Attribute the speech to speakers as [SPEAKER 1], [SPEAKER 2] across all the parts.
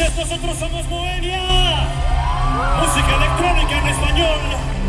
[SPEAKER 1] noches, nosotros somos Moenia. Música electrónica en español.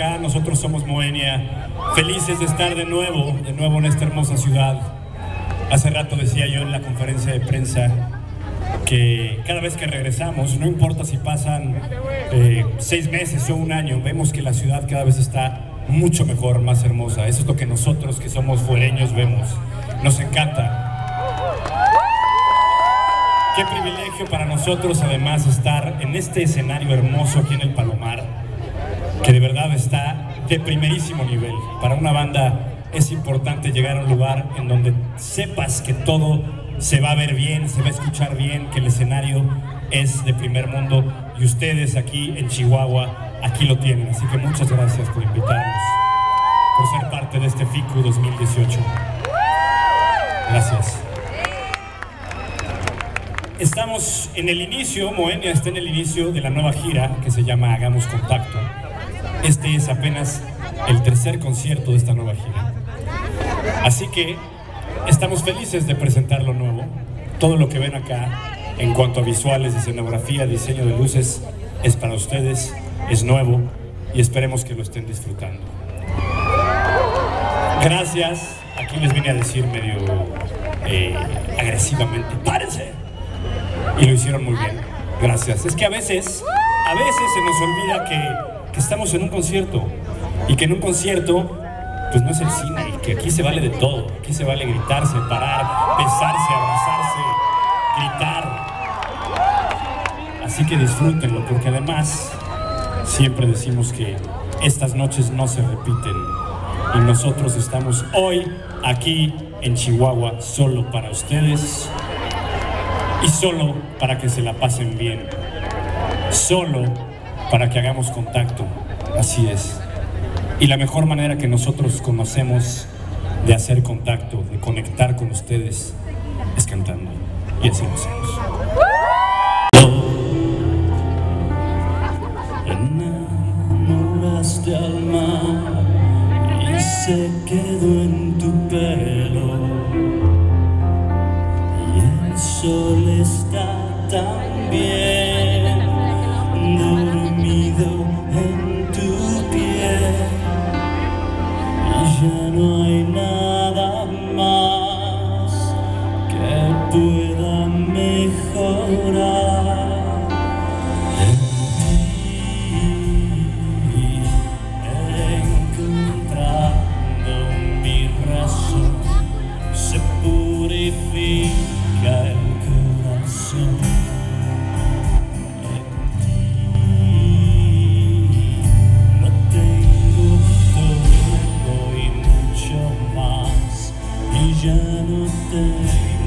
[SPEAKER 1] acá, nosotros somos Moenia, felices de estar de nuevo, de nuevo en esta hermosa ciudad. Hace rato decía yo en la conferencia de prensa que cada vez que regresamos, no importa si pasan eh, seis meses o un año, vemos que la ciudad cada vez está mucho mejor, más hermosa. Eso es lo que nosotros que somos fuereños vemos. Nos encanta. Qué privilegio para nosotros además estar en este escenario hermoso aquí en el Palomar
[SPEAKER 2] que de verdad está de primerísimo nivel. Para una banda es importante llegar a un lugar en donde sepas que todo se va a ver bien, se va a escuchar bien, que el escenario es de primer mundo y ustedes aquí en Chihuahua, aquí lo tienen. Así que muchas gracias por invitarnos, por ser parte de este FICU 2018. Gracias. Estamos en el inicio, Moenia está en el inicio de la nueva gira que se llama Hagamos Contacto. Este es apenas el tercer concierto de esta nueva gira. Así que estamos felices de presentar lo nuevo. Todo lo que ven acá en cuanto a visuales, escenografía, diseño de luces, es para ustedes, es nuevo y esperemos que lo estén disfrutando. Gracias. Aquí les vine a decir medio eh, agresivamente, ¡párense! Y lo hicieron muy bien. Gracias. Es que a veces, a veces se nos olvida que, que estamos en un concierto y que en un concierto pues no es el cine y que aquí se vale de todo. Aquí se vale gritarse, parar, besarse, abrazarse, gritar. Así que disfrútenlo porque además siempre decimos que estas noches no se repiten y nosotros estamos hoy aquí en Chihuahua solo para ustedes y solo para que se la pasen bien, solo para que hagamos contacto, así es. Y la mejor manera que nosotros conocemos de hacer contacto, de conectar con ustedes, es cantando. Y así lo hacemos.
[SPEAKER 1] Y ya no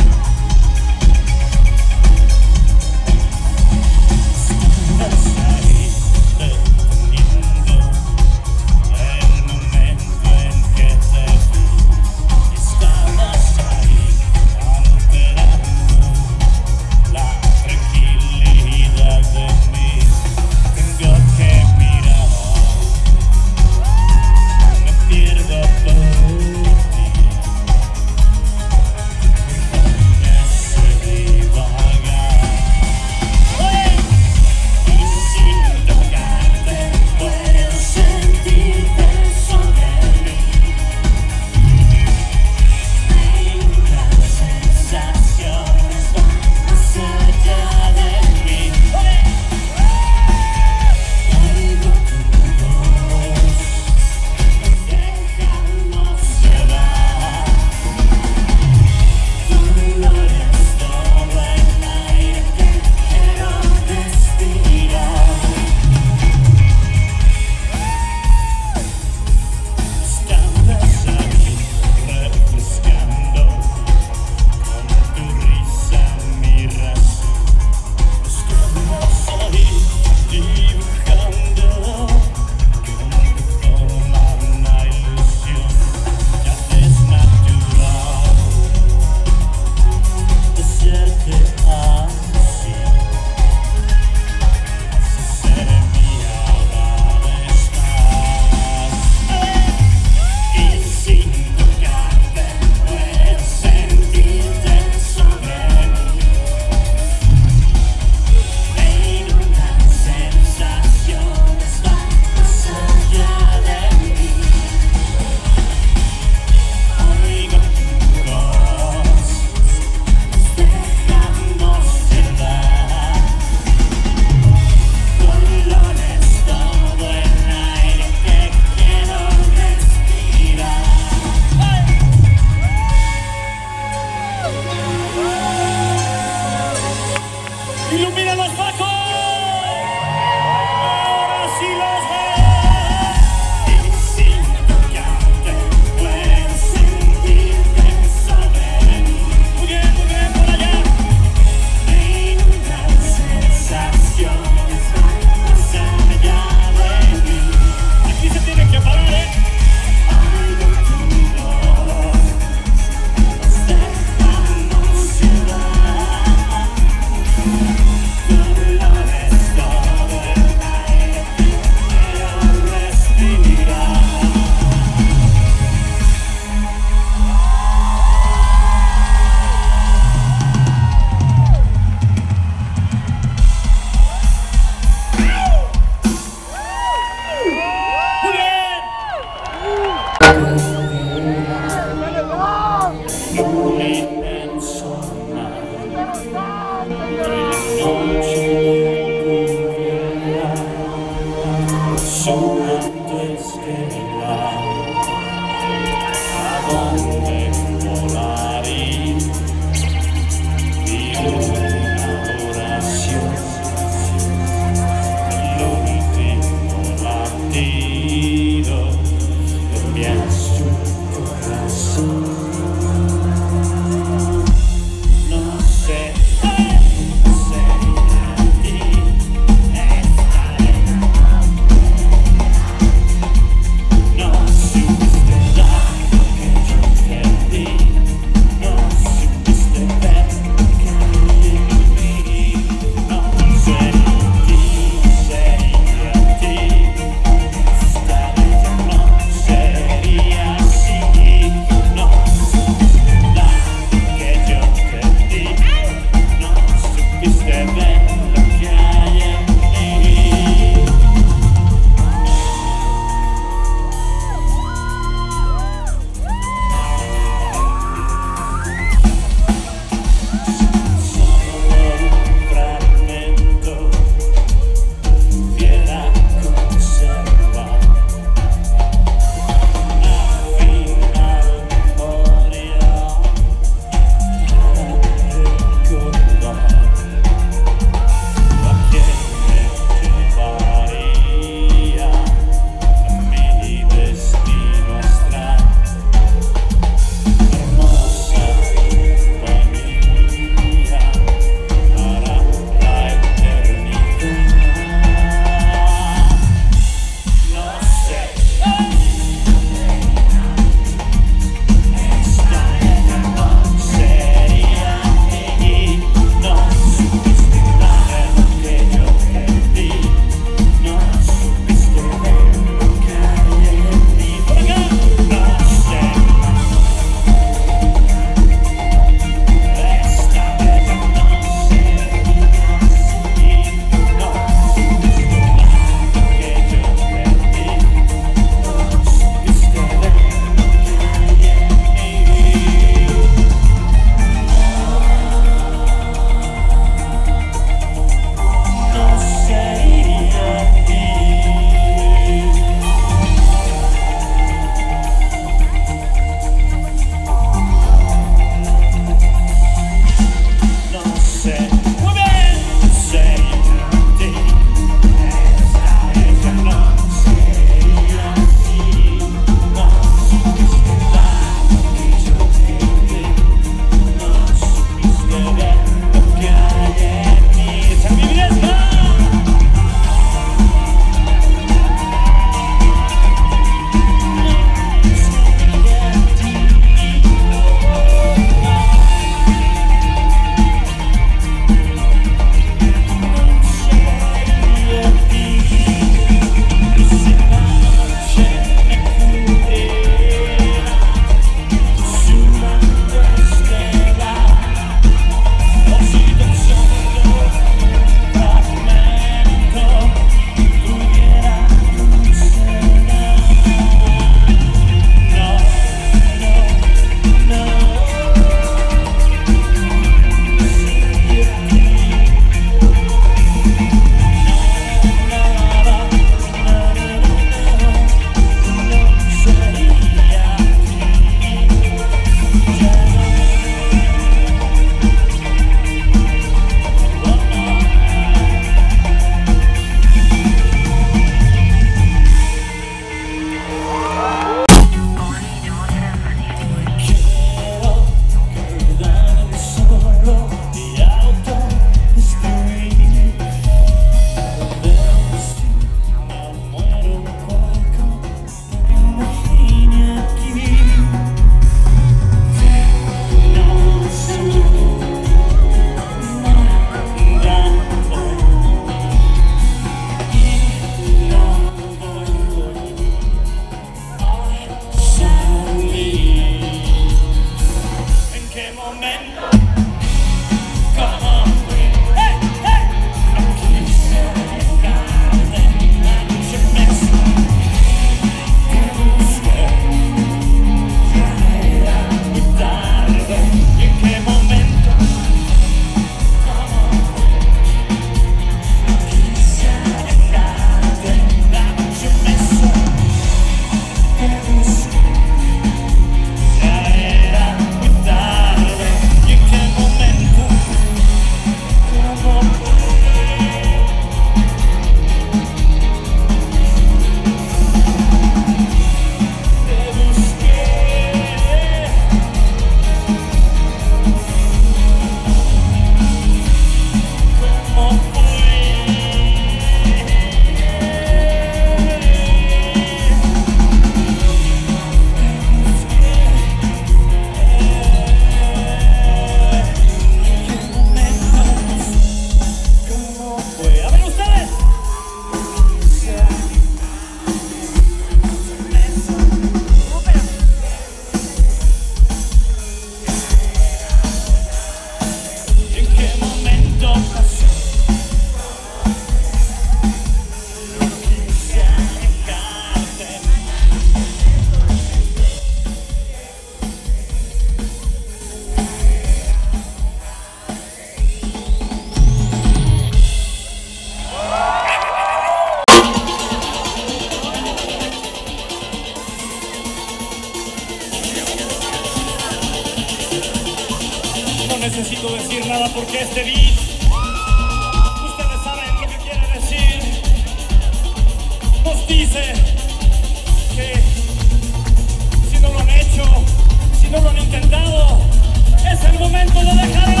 [SPEAKER 2] es el momento de dejar